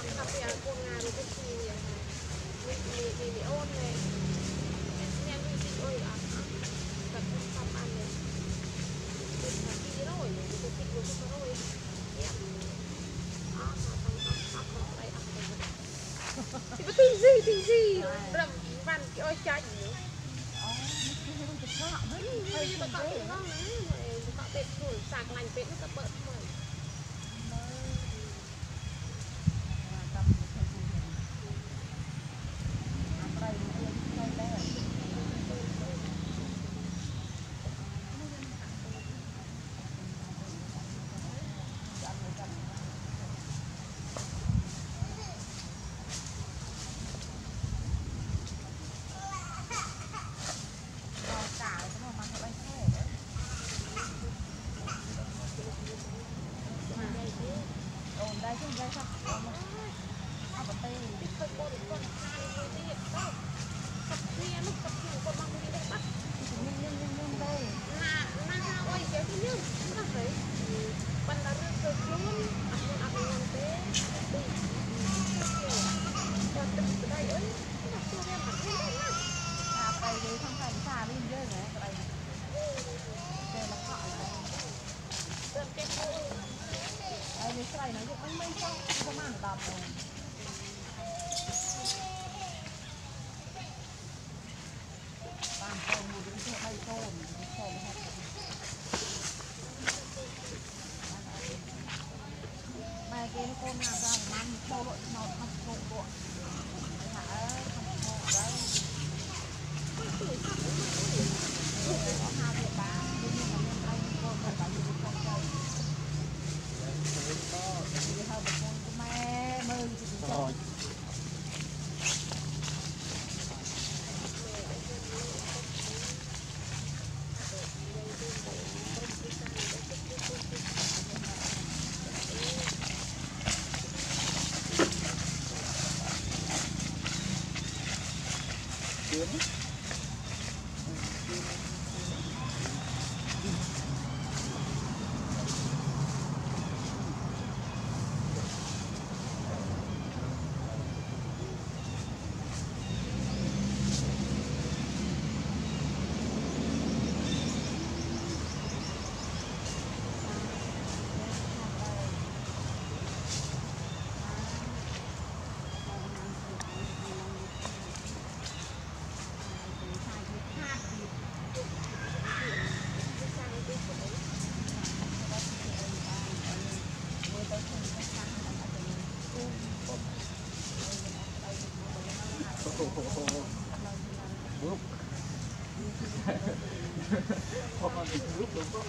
អង្គថាពីអង្គណារបស់ទីនេះមីមីមីអូនណែញ៉ាំទីអុយអត់តែខ្ញុំតាមអាននេះទីរយទីទីរបស់រយញ៉ាំអត់ថាតាមអត់ថាខ្លួនឯងអត់ទៅទីទីទីទីប្រំបានគេអុយចាញ់អូខ្ញុំទៅឆ្លាក់វិញហើយទៅកក់ទៅហ្នឹងណាទៅកក់ទៅខ្លួនសាកឡាញ់ពេកទៅបើយើងអីមិនចង់ប្រមាណ10 Thank you. buruk. Kok buruk dong,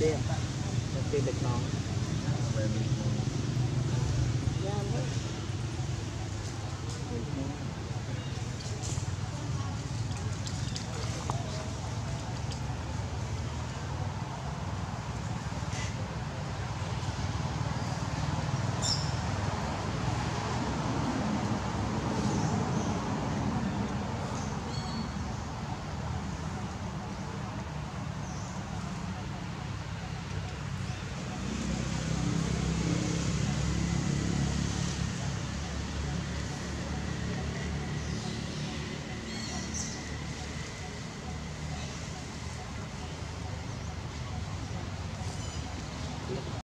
ទៀនទៅទៀនបេតងយ៉ាមក